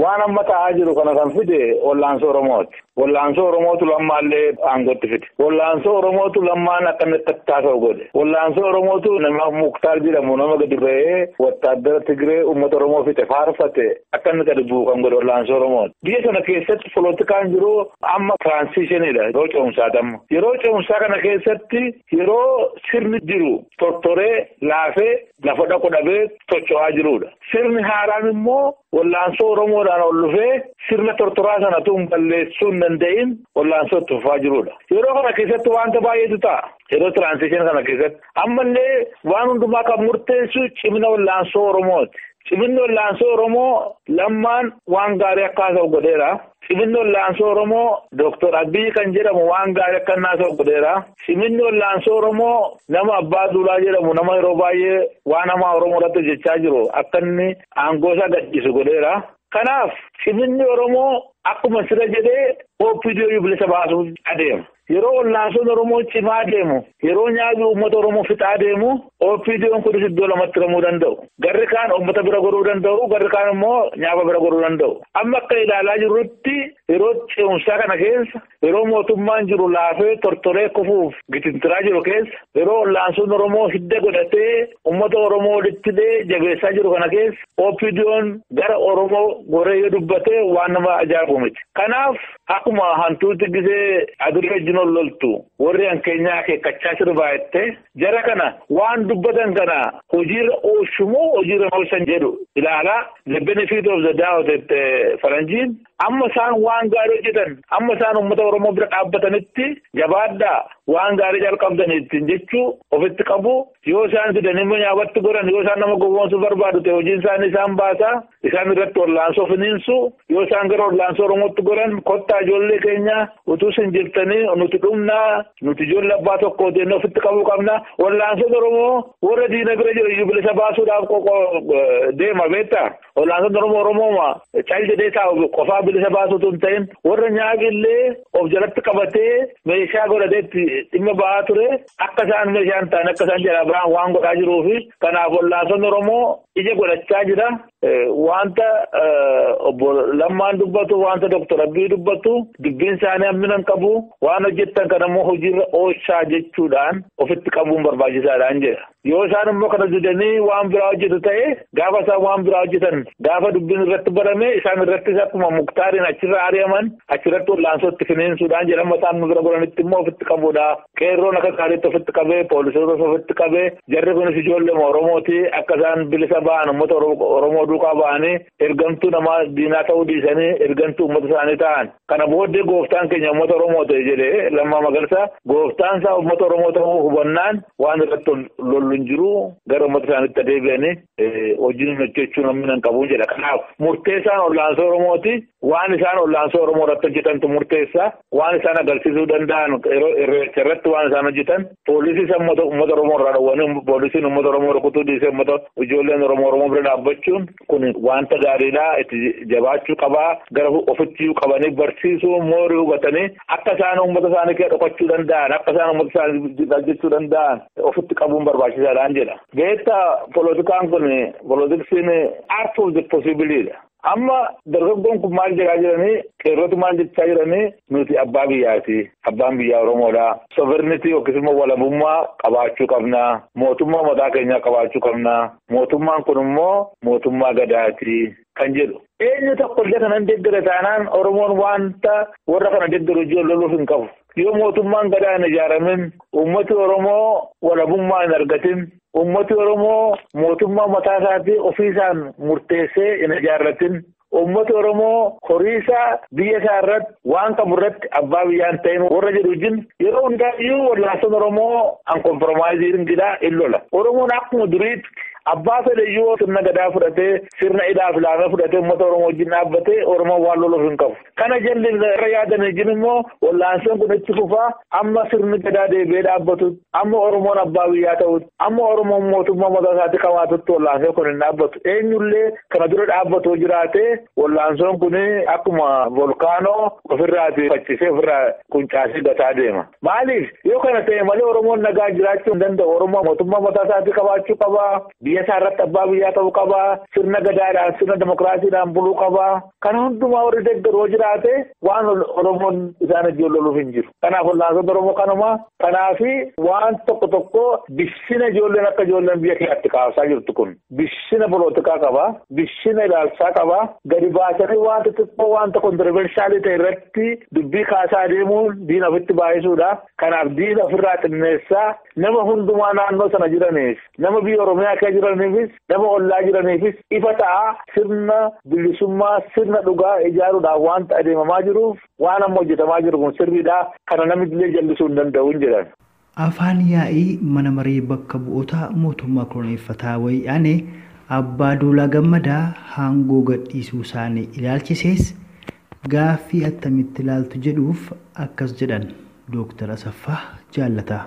Waan amma ta'aa jiru kana kan fide wallaansoo oromooti. Wallaansoo oromootu lammaallee aangootti fide. Wallaansoo oromootu lammaan akkanatti tattaasa'u godhe. Wallaansoo oromootu nama muktaar jedhamu nama gadi ba'ee wattaaddara tigiree uummata oromoo fixe faarfate akkanni gadi bu'u kan godhe wallaansoo oromooti. Biyya sana keessatti polotikaan jiru amma tiraansiishinidha yeroo ce'umsaati amma. Yeroo ce'umsaa kana keessatti yeroo sirni jiru tortoree laafee lafa dhaqu dhabee socho'aa jirudha sirni haaraan immoo wallaansoo oromoodhaan ol dhufee sirna tortoraa sana tun balleessuu hin danda'in wallaansoo itti fufaa jirudha. Yeroo kana keessatti wanta baay'eetu ta'a. Yeroo tiraansiishinii kana keessatti ammallee waan hundumaa kan murteessu cimina wallaansoo oromooti. Ciminni wallaansoo oromoo lammaan waan gaarii akka haasa'u godheera. Ciminni wallaansoo oromoo Dooktor Abiyyi kan jedhamu waan gaarii akka haasa'u godheera. Ciminni wallaansoo oromoo nama abbaa duulaa jedhamu nama yeroo baay'ee waan hamaa oromoo irratti hojjechaa jiru akka inni aangoo isaa gadhiisu godheera. Kanaaf ciminni oromoo akkuma sira jedhee OPDO bilisa baasuuf adeema. Yeroo wallaansoon Oromoo cimaa deemu yeroo nyaanni uummata Oromoo fixaa deemu OPDO'n kunis iddoo lamatti ramuu danda'u. Garri kaan uummata bira goruu danda'u garri kaan immoo nyaaba bira goruu danda'u. Amma akka ilaalaa jirrutti yeroo ce'umsaa kana keessa yeroo mootummaan jiru laafee tortoree kufuuf gitintiraa jiru keessa yeroo wallaansoon Oromoo hidda godhatee uummata Oromoo walitti hidhee jabeessaa jiru kana keessa OPDO'n gara Oromoo goree dubbatee waan nama ajaa'ibu miti. Kanaaf akkuma hantuutti gisee ol loltu warri hankeenyaa akeekkachaa sirbaa'ette jara kana waan dubbatan kana hojiirra oolchumoo hojiirra oolchan jedhu ilaalaa the benefit of the doubt jette faranjiin amma isaan waan gaarii hojjetan amma isaan uummata oromoo bira dhaabbatanitti jabaadhaa waan gaarii jalqabdaniittiin jechuu ofitti qabu yoo isaan fidan immoo nyaabatti godhan yoo isaan nama gowwoomsuu barbaadu ta'e hojiin isaanii isaan baasaa isaan irratti wallaansoo finiinsu yoo isaan gara wallaansoo oromootti godhan kottaa ijoollee keenya utuu isin jirtanii nuti dhumnaa nuti ijoollee abbaa tokko jennee ofitti qabuu qabna wallaansoon oromoo warra diina bira jiru iyyuu bilisa baasuudhaaf deema beektaa wallaansoon oromoo oromooma cal jedhee taa'u qofaa bilisa baasuutu hin ta'in warra nyaagillee of jalatti qabatee meeshaa godhateetti dhimma ba'aa ture akka isaan meeshaan ta'an akka isaan jalaa biraan waan godhaa jiruufi kanaaf wallaansoon oromoo ija godhachaa jira wanta obbo Lammaan dubbatu wanta Doktor Abbii dubbatu dubbiin isaanii hammina hin qabu waan hojjettan kana immoo hojiirra oolchaa jechuudhaan ofitti qabuun barbaachisaadhaan jedha. Yoo isaan immoo kana didanii waan biraa hojjetu ta'e gaafa isaan waan biraa hojjetan gaafa dubbiin irratti barame isaan irrattis akkuma muktaariin achirra ari'aman achirratti wallaansootti finiinsuudhaan jedhan mataan nu bira godhanitti immoo ofitti qabuudha. Qeerroon akka gaariitti ofitti qabee poolisoota ofitti qabee jarri kunis ijoollee Oromooti akka isaan bilisa ba'an uummata Oromoo duukaa ba'anii ergamtuu namaa diinaa ta'uu dhiisanii ergamtuu uummata isaanii ta'an. Kana booddee gooftaan keenya uummata Oromoo ta'e jedhee lammaa magarsaa gooftaan isaa uummata Oromoo ta'uu hubannaan waan irratti lollu hin jiru gara uummata isaaniitti adeebi'anii hojiin hojjechuu namni hin qabu jedha. Kanaaf murteessaan wallaansoo Oromooti waan isaan wallaansoo Oromoo irratti hojjetantu murteessa waan isaan agarsiisuu danda'an irratti waan isaan hojjetan poolisii uummata Oromoo irraa dhowwanii poolisiin uummata Oromoo rukutuu dhiisee uummata ijoolleen Oromoo Oromoo bira dhaabbachuun kun wanta gaariidha itti jabaachuu qabaa gara ofitti qabanii barsiisuu moorii hubatanii akka isaan uummata isaanii kee dhokachuu danda'an akka isaan uummata isaanii hojjechuu danda'an ofitti qabuun barbaachisaadhaan jedha. Beektaa polotikaan kun polotiksiin art of the possibility amma dargaggoon kun maal jedhaa jiranii? Qeerrootu maal jechaa jiranii? Nuti abbaa biyyaati. Abbaan biyyaa oromoodha. Sovernitii yookiis immoo walabummaa qabaachuu qabna. Mootummaa mataa keenyaa qabaachuu qabna. Mootummaan kun immoo mootummaa gadaati kan jedhu. Eenyu tokko illee kanan deeggara taanaan oromoon wanta warra kana deeggaru ijoo loluuf hin qabu mootummaan gadaa hin ijaaramin ummati oromoo walabummaa hin argatin ummati oromoo mootummaa mataa isaatii ofiisaan murteessee hin ijaarratin ummati oromoo horiisaa biyya isaa irratti waan qabu irratti abbaa biyyaa hin ta'in warra jedhu wajjin yeroo hundaayyuu wallaansonni oromoo an kompromaayiziin gidhaa in lola oromoon akkuma duriitti abbaa fedhe iyyuu sirna gadaa fudhatee sirna idaa filaamee fudhatee uummata oromoo wajjin dhaabbatee oromoo waan loluuf hin qabu. Kana jalli irra yaadan ijin immoo wallaansoon kun itti fufaa amma sirni gadaa deebi'ee dhaabbatu amma oromoon abbaa biyyaa ta'utti amma oromoon mootummaa mataa isaatti qabaatutti wallaansoon kun hin dhaabbatu. Eenyullee kana dura dhaabbatoo jiraate wallaansoon kun akkuma volkaanoo ofirraati faccisee ofirraa quncaasee gataa deema. Maaliif? Yoo kana ta'e malee oromoon nagaa jiraachuu hin danda'u. Oromoo mootummaa mataa isaatti qabaachuu qabaa biyya irratti abbaa biyyaa ta'uu qabaa sirna gadaadhaan sirna demokiraasiidhaan buluu qabaa kana hundumaa warri deeggaroo jiraate waan oromoon isaan ijjoon loluuf hin jiru kanaaf wallaansoon oromoo kanuma kanaafi waan tokko tokko bishina ijoolleen akka ijoolleen biyya keenyatti kaasaa jirtu kun bishina polotikaa qabaa bishina ilaalchaa qabaa gadi baasanii waan xixiqqoo wanta kontiroovershaalii ta'e irratti dubbii kaasaa deemuun diina ofitti baay'isuudha kanaaf diina ofirraa xinneessaa nama hundumaa naannoo sana jiraniif nama biyya oromiyaa keessa jiraniifis nama ollaa jiraniifis ifa ta'a sirna bilisummaa sirna dhugaa ijaaruudhaaf wanta adeemamaa jiruuf waan amma hojjetamaa jiru kun sirriidha kana namni illee jallisuu hin danda'u hin jedhan. Afaan yaa'ii mana maree bakka bu'oota mootummaa koloneeffataa wayyaane abbaa duulaa gammadaa haangoo gadhiisuu isaanii ilaalchisees gaaffii attamitti ilaaltu jedhuuf akkas jedhan Dooktar Asaffaa Jaallataa.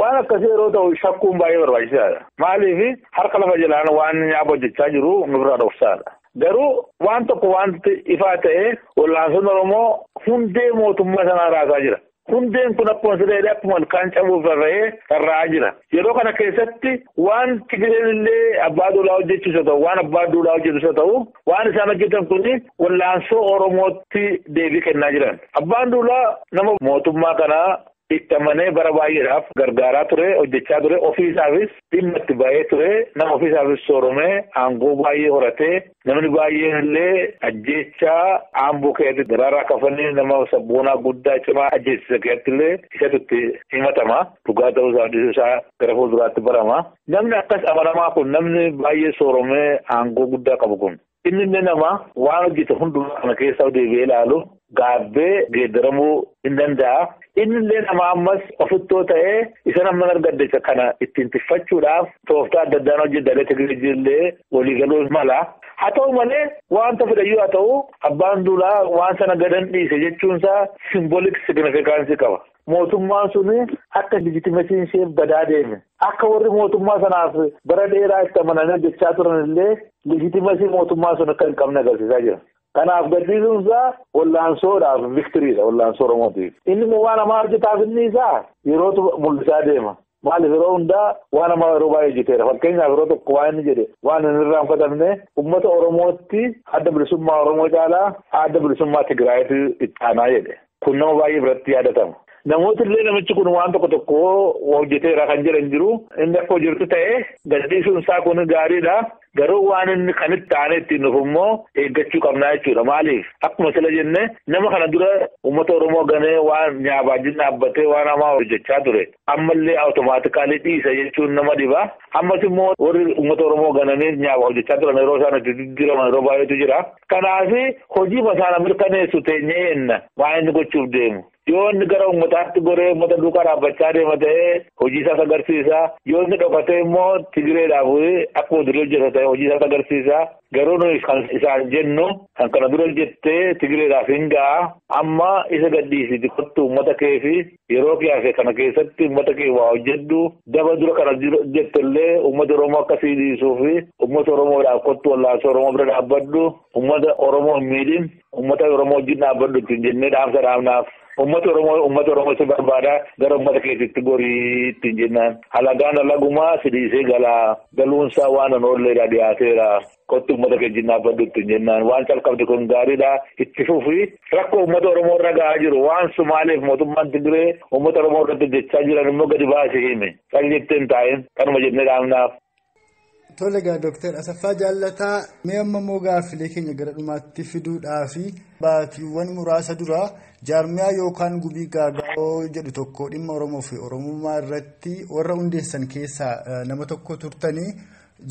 Waan akkasii yeroo ta'u shakkuun baay'ee barbaachisaadha. Maaliif harka lafa jalaan waan nyaaba hojjechaa jiru nurraa dhoksaadha. Garuu waan tokko wanti ifaa ta'e wallaansoon Oromoo hundee mootummaa sanaa raasaa jira. Hundeen kun akkuma sireedha akkuma ilkaan cabuuf rarra'ee rarra'aa jira. Yeroo kana keessatti waan Tigireen illee abbaa duulaa hojjechiisa ta'u waan abbaa duulaa hojjechiisa ta'u waan isaan hojjetan kun wallaansoo Oromootti deebii kennaa jiran. Abbaan duulaa nama mootummaa kanaa itti amanee bara baay'eedhaaf gargaaraa ture hojjechaa ture ofiisaafis dhimma itti ba'ee ture. Nama ofiisaafis sooromee aangoo baay'ee horatee namni baay'een illee ajjeechaa aamboo keessatti daraaraa kafanii nama sabboonaa guddaa cimaa ajjeessisa keessatti illee isatu itti himatama dhugaa ta'uu isaa isaa gara fuulduraatti barama. Namni akkas amanamaa kun namni baay'ee sooromee aangoo guddaa qabu kun. Inni nama waan hojjete hundumaa kana keessa deebi'ee ilaalu gaabbee geeddaramuu hin danda'a. Inni illee nama ammas ofittoo ta'ee isa nama argadde kana ittiin tiffachuudhaaf tooftaa adda addaan hojjetanii Tigiree illee waliigaluu mala. Haa ta'u malee wanta fedhayyuu haa ta'u abbaan duulaa waan sana gadan dhiise jechuunsaa simboolik signifikaansii qaba. Mootummaan sun akka lijitimasiin ishee badaa deeme. Akka warri mootummaa sanaaf bara dheeraa itti amananii hojjechaa turan illee lijitimasii mootummaa sun akka hin qabne agarsiisaa jira. Kanaaf gadhiisuunsaa wallaansoodhaaf viktiriidha wallaansoo Oromootiif. Inni immoo waan namaa hojjetaaf inni isaa yerootu mul'isaa deema. Maaliif yeroo hundaa waan namaa yeroo baay'ee hojjeteera. Fakkeenyaaf yeroo tokko waan inni jedhe waan inni irraanfatamne uummata Oromootti adda bilisummaa Oromoo caalaa adda bilisummaa Tigraayitti itti aanaa jedhe. Kun nama baay'ee biratti yaadatama. Namooti illee namichi kun waan tokko tokko hojjeteera kan jedhan jiru inni akka hojjetu ta'e gadhiisuun isaa kun gaariidha. Garuu waan inni kan itti aanee ittiin dhufu immoo eeggachuu qabnaa jechuudha. Maaliif akkuma sila jenne nama kana dura uummata Oromoo ganee waan nyaabaajiin dhaabbatee waan hamaa hojjechaa ture. Ammallee awutomaatikaalii dhiisa jechuun nama dhiba. Ammas immoo warri uummata Oromoo gananii nyaaba hojjechaa turan yeroo isaan itti jijjiiraman yeroo baay'eetu jira. Kanaaf hojii masaana mirkaneessu teenyee enna waan inni gochuuf deemu. Yoo inni gara uummataatti goree uummata duukaa dhaabbachaa deema ta'ee hojii isaas agarsiisa. Yoo inni dhokatee immoo Tigireedhaaf akkuma durii hojjeta ta'e hojii isaas agarsiisa. Garuu nuyi kan isaan jennu kan kana dura jettee Tigireedhaaf hin ga'a. Amma isa gadhiisiti kottu uummata kee fi yeroo kiyaafe kana keessatti uummata kee waa hojjedhu daba dura kana jettellee uummata Oromoo akkasii dhiisuu fi uummata Oromoodhaaf kottu wallaansoo Oromoo bira dhaabbadhu uummata Oromoo hin uummata Oromoo barbaada gara uummata keetitti gorii ittiin jennaan halagaan halagumaa si dhiisee galaa galuunsaa waan an oolleedha dhiyaateera kottu uummata kee wajjin dhaabbadhu ittiin jennaan waan calqabde kun gaariidha itti fufi rakkoo uummata Oromoo irra gahaa jiru waan Sumaaleef mootummaan Tigiree uummata Oromoo irratti hojjechaa jiran immoo gadi baasee hime jettee hin taa'in kanuma jennee dhaamnaaf. Tole egaa Dooktar Asaffaa Jaallataa immoo gaaffilee keenya gara dhumaatti fiduudhaafi baatiiwwan muraasa dura jaarmiyaa yookaan gubii gaagaa'oo jedhu tokko dhimma Oromoo fi Oromummaa irratti warra hundeessan keessaa nama tokko turtanii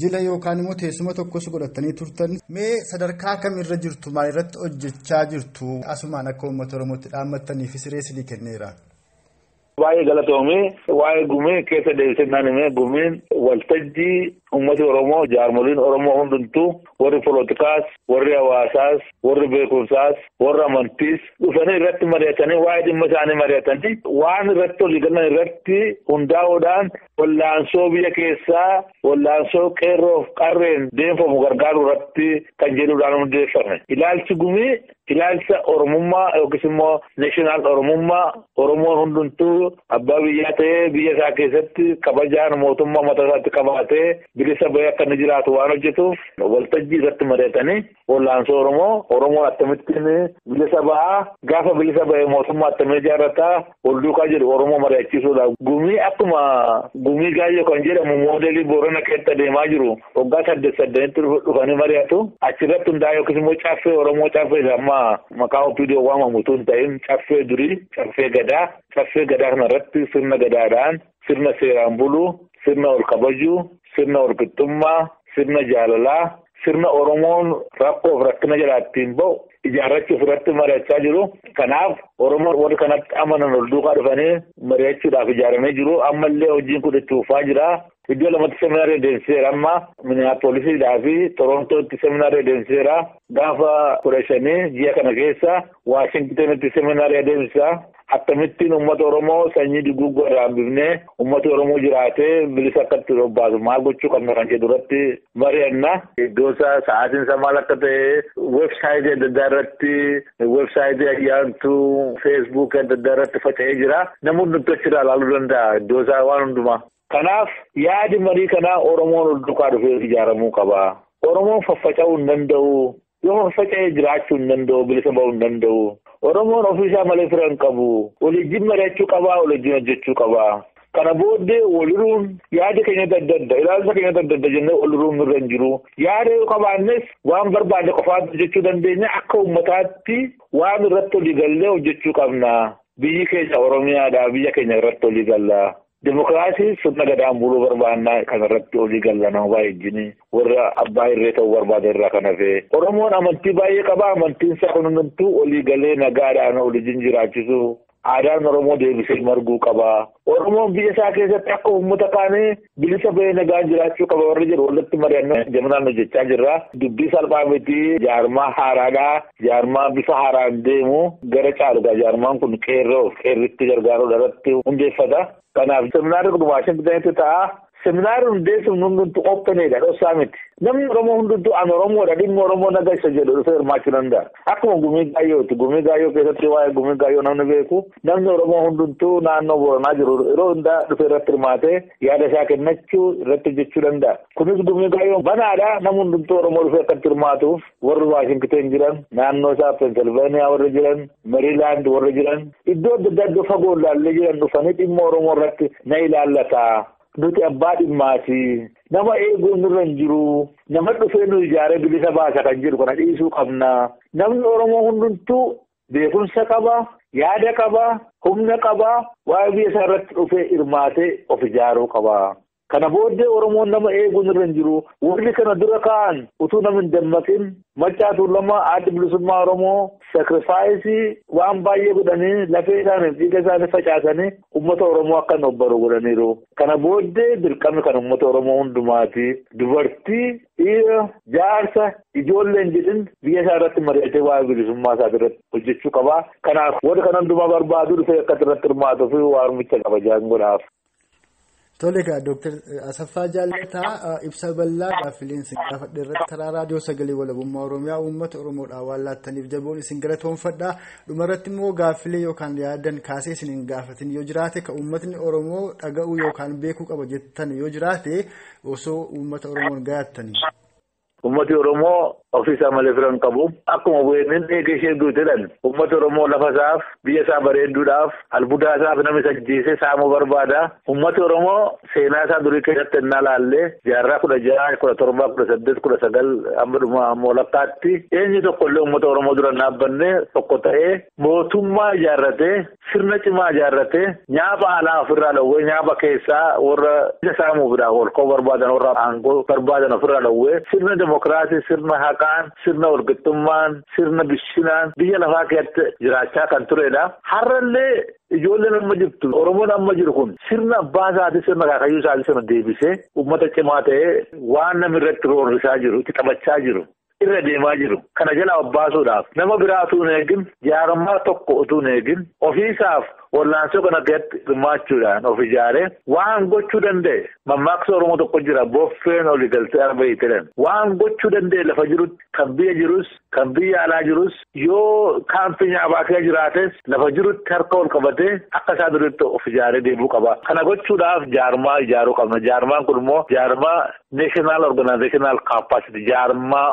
jila yookaan immoo teessuma tokkos godhatanii turtan. Mee sadarkaa kamirra jirtu? Maalirratti hojjechaa jirtu? Asumaan akka uummata Oromootti dhaammattaniif siree silii kenneera. Baay'ee galatoomee waa'ee gumee keessa deebisee naan himee gumeen waltajjii ummati Oromoo jaarmoliin Oromoo hundumtuu warri poolotikaas warri hawaasaas warri beekumsaas warri amantiis dhufanii irratti mari'atanii waa'ee dhimma isaanii mari'atanii waan irratti olii galan irratti hundaa'uudhaan wallaansoo biyya keessaa wallaansoo qeerroof qarreen deemfamu gargaaru irratti kan jedhuudhaan hundeeffame ilaalchi gumii ilaalcha oromummaa yookiis immoo neeshinaal oromummaa oromoon hundumtuu abbaa biyyaa ta'ee biyya isaa keessatti kabajaan mootummaa mataa isaatti qabaatee bilisa bahee akka jiraatu waan hojjetuuf waltajjii irratti mari'atanii wallaansoo oromoo oromoon akkamittiin bilisa bahaa gaafa bilisa bahee mootummaa akkamii ijaarrataa wal duukaa jedhu oromoo mari'achiisuudha gumii akkuma gumii gaayyoo kan jedhamu moodelii boorana keessa adeemaa jiru waggaa saddeet saddeetti dhufanii mari'atu achirratti hundaa'e yookiis immoo caffee oromoo caffee amma maqaa opiidiyoo waamamu utuu hin ta'in caffee durii caffee gadaa caffee gadaa kanarratti sirna gadaadhaan sirna seeraan buluu sirna ol kabajuu sirna ol qixxummaa sirna jaalalaa sirna oromoon rakkoof rakkina jalaa ittiin ba'u ijaarrachuuf irratti mari'achaa jiru kanaaf oromoon warri kanatti amanan ol duukaa dhufanii mari'achuudhaaf ijaaramee jiru ammallee hojiin kun itti fufaa jira iddoo lamatti seminaarii adeemsiseera amma miniyaapoolisiidhaa fi torontootti seminaarii adeemsiseera gaafa kudha shanii ji'a kana keessa waashingtonitti seminaarii adeemsisaa akkamittiin uummata oromoo sanyii duguuggaa irraa hambifnee uummati oromoo jiraatee bilisa akka itti bobbaasu maal gochuu qabna kan jedhu irratti mari'anna iddoo isaa sa'aatiin isaa maal akka ta'e weebsaayitii adda addaa irratti weebsaayitii ayyaantuu feesbuukii adda addaa irratti faca'ee jira namoonni nuti achirraa ilaaluu danda'a iddoo isaa waan hundumaa. Kanaaf yaadi marii kanaa Oromoon ol duukaa dhufee ijaaramuu qaba. Oromoon faffaca'uu hin danda'u. Yoo faffaca'ee jiraachuu hin danda'u bilisa ba'uu hin danda'u. Oromoon ofiisaa malee fira hin qabu. Waliin mari'achuu qabaa, waliin hojjechuu qabaa. Kana booddee waliruun yaada keenya adda adda ilaalcha keenya adda adda jennee waliruun irra hin jiru. Yaada yoo qabaannes waan barbaade qofaatti hojjechuu dandeenya akka uummataatti waan irratti olii gallee hojjechuu qabna. Biyyi keenya Oromiyaadha. Biyya keenya irratti olii galla. Dimokiraasii sirna gadaan buluu barbaannaa kan irratti olii galla nama baay'ee warra abbaa irree ta'uu barbaada irraa kan hafe. Oromoon amantii baay'ee qaba. Amantiin isaa kun hundumtuu olii galee nagaadhaan olii jiraachisu. Aadaan Oromoo deebisee marguu qaba. Oromoon biyya isaa keessatti akka uummata kaanii bilisa bahee nagaan jiraachuu qaba warri jedhu walitti mari'annoo jaminaan hojjechaa jirra. Dubbii salphaa miti jaarmaa haaraadhaa. Jaarmaa bifa haaraan deemu gara caaluudha. Jaarmaan kun qeerroo qeerritti gargaaruudha irratti hundeeffata. Kanaaf seminaarri kun Waashingtonitti ta'a. seminariul de sunt nunguntu optanega ɗo samiti namni oromo hunduntu an oromoɗa ɗimmi oromoɗa gay sojeɗo ɗo feere macinanda hakkuma gumi gayo to gumi gayo ke sotti wawi gumi gayo namni ɓe ku namni oromo hunduntu nanno woronaji roɗa ɗo feere rattirmate yaada sake naccu rette jeccuɗanda komi gumi gayo banaɗa nam hunduntu oromo ɗo feere kattirmatu worɗo washington jiran nanno sa pennsylvania worɗo jiran maryland worɗo jiran iddo daddo fagol lalle jiran ɗo fani ɗimmo oromo ratti nayi lallata Nuti abbaa dhimmaati. Nama eeguun nurra hin jiru. Nama dhufee nu ijaaree bilisa baasa kan jiru kana dhiisuu qabna. Namni Oromoo hundumtuu beekumsa qaba, yaada qaba, humna qaba, waa'ee biyya isaa irratti dhufee hirmaatee of ijaaruu qaba. Kana booddee Oromoon nama eeguun irra hin jiru. Warri kana dura ka'an utuu nama hin dammaqin maccaatu lama adda bilisummaa Oromoo sakrifaayisii waan baay'ee godhanii lafee isaanii dhiiga isaanii facaasanii uummata Oromoo akka hin obbaru godhaniiru. Kana booddee dirqamni kan uummata Oromoo hundumaati. Dubartii, dhiira, jaarsa, ijoolleen jedhin biyya isaa irratti mari'atee waa'ee bilisummaa isaa irratti hojjechuu qaba. Kanaaf warri kana hundumaa barbaadu dhufee akka irratti hirmaatuu fi waarumicha kabajaan godhaaf. Tole egaa Dooktar Asaffaa Jaallataa ibsa bal'aa gaaffileen gaafadhe irratti karaa raadiyoo sagalee walabummaa Oromiyaa uummata Oromoodhaan waan laattaniif jaboon isin galatoomfadha. Dhuma irratti immoo gaaffilee yookaan yaadan kaasee isin hin gaafatin yoo jiraate kan uummatni Oromoo dhaga'uu yookaan beekuu qaba jettan yoo jiraate osoo uummata Oromoon gaayattanii. Uummati Oromoo ofiisaa malee fira hin qabu. Akkuma bu'een eegee ishee duuteedhaan uummati Oromoo lafa isaaf biyya isaa bareedduudhaaf albuudaa isaaf namni sajjiisee saamuu barbaada. Uummati Oromoo seenaa isaa durii keessatti ennaa laallee jaarraa kudha jaha kudha torbaa kudha saddeet kudha sagal amma dhuma walakkaatti eenyu tokko illee uummata Oromoo dura dhaabbanne tokko ta'ee mootummaa ijaarratee sirna cimaa ijaarratee nyaapa alaa ofirraa dhowwee nyaapa keessaa warra isa saamuufidha olkoo barbaadan warra aangoo barbaadan ofirraa dhowwee sirna dimokiraasii sirna haqaan sirna walqixxummaan sirna bishinaan biyya lafaa keessatti jiraachaa kan turedha har'allee ijoolleen amma jirtu oromoon amma jiru kun sirna abbaa isaatii sirna kaakayyuu isaatii sana deebisee ummata cimaa ta'ee waan namni irratti roorrisaa jiru itti taphachaa jiru. irra deemaa jiru kana jala obbaasuudhaaf nama biraa utuu hin eegin jaarummaa tokko utuu hin eegin ofiisaaf wallaansoo kana keessatti hirmaachuudhaan of ijaaree waan gochuu danda'e mammaaksa oromoo tokko jira boffeen olii galtee arba jedhan. Waan gochuu danda'e lafa jirutti kan biyya jirus kan biyya alaa jirus yoo kaampii nyaabaa jiraates lafa jirutti harka ol qabatee akka isaa duritti of ijaaree deemuu qaba. Kana gochuudhaaf jaarmaa ijaaruu qabna. Jaarmaan kun immoo jaarmaa neeshinaal organizaashinaal kaapaasiti jaarmaa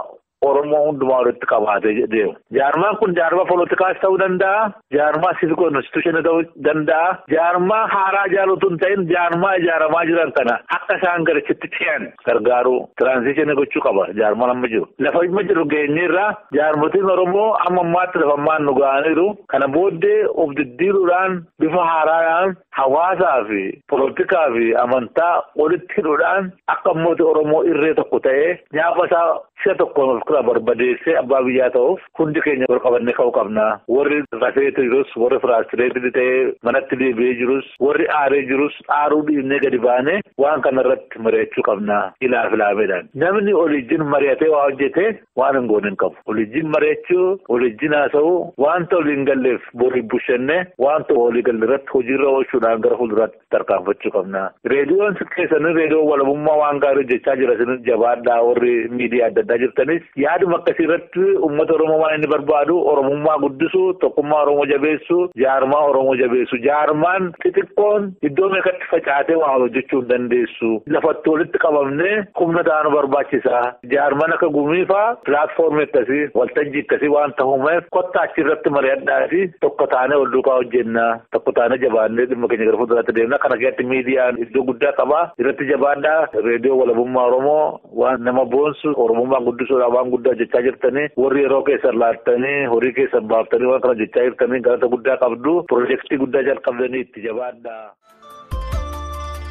Oromoo hundumaa walitti qabaatee deemu. Jaarmaan kun jaarmaa poolitikaas ta'uu danda'a. Jaarmaa sivikoo instituushinii ta'uu danda'a. Jaarmaa haaraa ijaaruutu hin ta'in jaarmaa ijaaramaa jiran kana akka isaan garachitti ce'an gargaaruu tiraansiishinii gochuu qaba jaarmaan amma jiru. Lafa amma jiru geenyeerraa jaarmotiin Oromoo amma ammaatti lafa ammaan nu ga'aniiru. Kana booddee of diddiiruudhaan bifa haaraadhaan hawaasaa fi poolitikaa fi amantaa walitti hidhuudhaan akka ammootii Oromoo irree tokko ta'ee nyaapa isaa si'a tokkoon of kira barbadeessee abbaa biyyaa ta'uuf hundi keenya wal qabannee ka'uu qabna warri rafeetu jirus warri firaastireetii ta'ee manatti deebi'ee jirus warri aaree jirus aaruu dhiibnee gadi baanee waan kana irratti mari'achuu qabna ilaaf ilaameedhaan namni olijjiin mari'atee waa hojjetee waan hin goone hin qabu olijjiin mari'achuu olijjiin haasa'uu wanta olii hin galleef borii bushannee wanta olii galle irratti hojiirra oolchuudhaan gara fuulduraatti tarkaanfachuu qabna reediyoon keessanii reediyoo walabummaa waan gaarii hojjechaa jira jabaadhaa warri miidiyaa adda addaa jirtanis yaaduma akkasii irratti uummata oromoo waan inni barbaadu oromummaa guddisuu tokkummaa oromoo jabeessuu jaarmaa oromoo jabeessuu jaarmaan xixiqqoon iddoo meeqatti facaatee waa hojjechuu hin dandeessu. Lafatti walitti qabamnee humna taanu barbaachisa. Jaarmaan akka gumiifaa pilaatfoormii akkasii waltajjii akkasii waan ta'umeef kottaa achi irratti mari'adhaa fi tokko taanee wal duukaa hojjenna. Tokko taanee jabaannee dhimma keenya gara fuulduraatti deemna. Kana keessatti miidiyaan iddoo guddaa qaba. Irratti jabaadhaa reediyoo walabummaa oromoo waan nama boonsu oromummaa guddisuudhaaf waan guddaa hojjechaa jirtanii warri yeroo keessan laattanii horii keessan baaftanii waan kana hojjechaa jirtanii galata guddaa qabdu piroojeektii guddaa jalqabdanii itti jabaadhaa.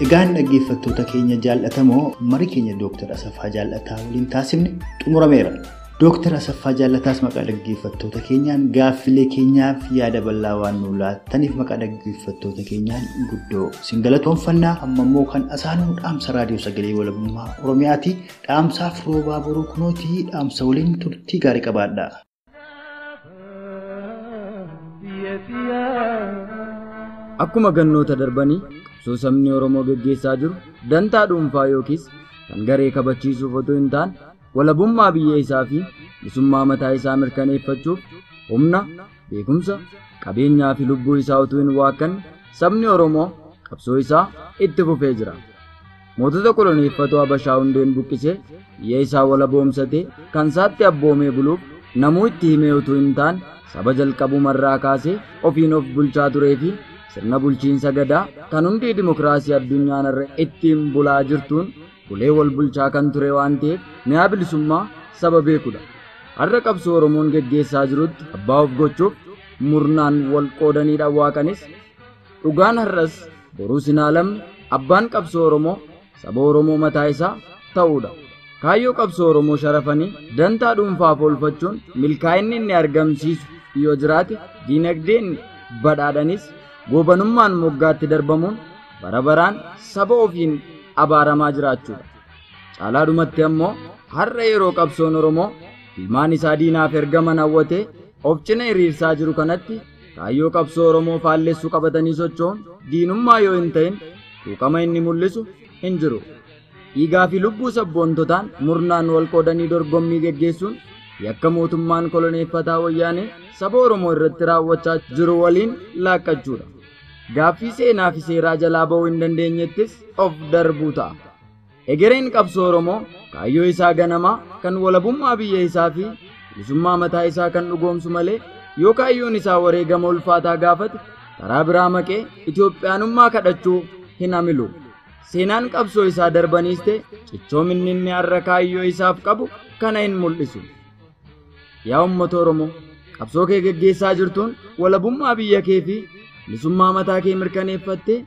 Egaan dhaggeeffattoota keenya jaallatamoo marii keenya Dooktar Asaffaa Jaallataa waliin taasifne xumurameera. Dooktar Asaffaa Jaallataas maqaa dhaggeeffattoota keenyaan gaaffilee keenyaaf yaada bal'aa waan nu laattaniif maqaa dhaggeeffattoota keenyaan guddoo isin galatoonfannaa amma immoo kan asaanuu dhaamsa raadiyoo sagalee walabummaa Oromiyaati. Dhaamsaaf roobaa boruu kunootii dhaamsa waliin turtii gaarii qabaadha. Akkuma gannoota darbanii qabsoo sabni Oromoo gaggeessaa jiru dantaa dhuunfaa yookiis kan garee kabachiisuuf otoo hin taane walabummaa biyya isaa fi bilisummaa mataa isaa mirkaneeffachuuf humna, beekumsa, qabeenyaa fi lubbuu isaa utuu hin waakkanne sabni Oromoo qabsoo isaa itti fufee jira. Mootota koloneeffatoo Habashaa hundeen buqqisee biyya isaa walaboomsatee kan isaatti abboomee buluuf namuu itti himee utuu hin taane saba jalqabumarraa kaasee ofiin of bulchaa turee fi sirna bulchiinsa gadaa kan hundee dimokiraasii addunyaanarra ittiin bulaa jirtuun bulee wal bulchaa kan ture waan ta'eef mi'aa bilisummaa saba beekudha. Har'a qabsoo Oromoon geggeessaa jirutti abbaa of gochuuf murnaan wal qoodanii dhawwaaqanis dhugaan har'as boruus hin haalamne abbaan qabsoo Oromoo saba Oromoo mataa isaa ta'uudha. Kaayyoo qabsoo Oromoo sharafanii dantaa dhuunfaaf oolfachuun milkaa'inni inni argamsiisu yoo jiraate diinagdeen badhaadhanis goobanummaan moggaatti darbamuun bara baraan saba ofiin abaaramaa jiraachuudha. Caalaadhumatti ammoo har'a yeroo qabsoon Oromoo ilmaan isaa diinaaf ergaman hawwatee of cina hiriirsaa jiru kanatti kaayyoo qabsoo Oromoo faallessu qabatanii socho'uun diinummaa yoo hin ta'in tuuqama inni mul'isu hin jiru. Dhiigaa fi lubbuu sabboontotaan murnaan wal qoodanii dorgommii geggeessuun yakka mootummaan koloneeffataa wayyaanee saba Oromoo irratti raawwachaa jiru waliin laaqqachuudha. Gaaffii seenaa fi seeraa jalaa ba'uu hin dandeenyettis of darbuu ta'a. Egereen qabsoo Oromoo kaayyoo isaa ganamaa kan walabummaa biyya isaa fi bilisummaa mataa isaa kan dhugoomsu malee yoo kaayyoon isaa wareegama ulfaataa gaafate karaa biraa maqee Itoophiyaanummaa kadhachuu hin hamilu. Seenaan qabsoo isaa darbaniis ta'e cichoominni inni har'a kaayyoo isaaf qabu kana hin mul'isu. Yaa uummata Oromoo qabsoo kee geggeessaa jirtuun walabummaa biyya kee fi bilisummaa mataa kee mirkaneeffattee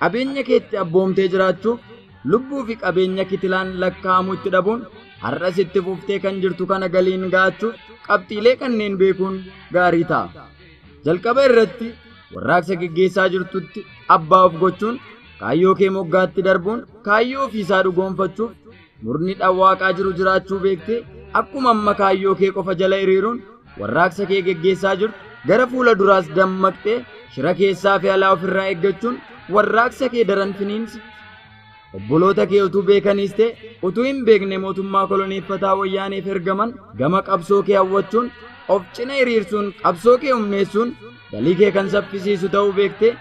qabeenya keetti abboomtee jiraachuuf lubbuu fi qabeenya kitilaan lakkaa'amu itti dhabuun har'as itti fuftee kan jirtu kana galiin ga'achuuf qabxiilee kanneen beekuun gaarii ta'a. Jalqaba irratti warraaqsa geggeessaa jirtutti abbaa of gochuun kaayyoo kee moggaatti darbuun kaayyoo ofiisaa dhugoonfachuuf murni dhawwaaqaa jiru jiraachuu beektee akkuma amma kaayyoo kee qofa jala hiriiruun warraaqsa kee geggeessaa jirtu gara fuula duraas dammaqxee shira keessaa fi alaa ofirraa eeggachuun warraaqsa kee daran finiinsi. Obboloota kee utuu beekaniis ta'e utuu hin beekne mootummaa koloneeffataa wayyaaneef ergaman gama qabsoo kee hawwachuun of cina hiriirsuun qabsoo kee humneessuun galii kee kan saffisiisu ta'uu beektee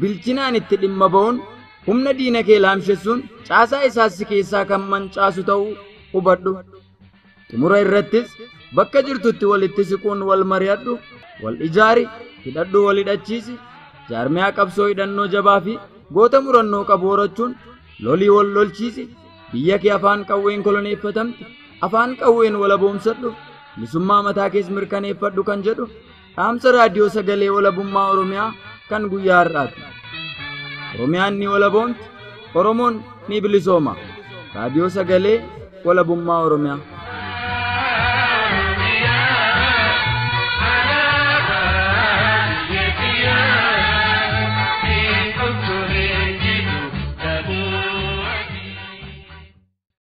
bilchinaan itti dhimma ba'uun humna diina kee laamshessuun caasaa isaas keessaa kan mancaasu ta'uu hubadhu. Xumura irrattis bakka jirtutti walitti siquun wal mari'adhu, wal ijaari, hidhadhu wal hidhachiisi, jaarmiyaa qabsoo hidhannoo jabaa fi goota murannoo qabu horachuun lolii wal lolchiisi, biyya kee afaan qawween koloneeffatamte, afaan qawween walaboomsadhu, bilisummaa mataa kees mirkaneeffadhu kan jedhu dhaamsa raadiyoo sagalee walabummaa Oromiyaa kan guyyaa har'aati. Oromiyaan ni walaboomti, Oromoon ni bilisooma. Raadiyoo sagalee walabummaa Oromiyaa.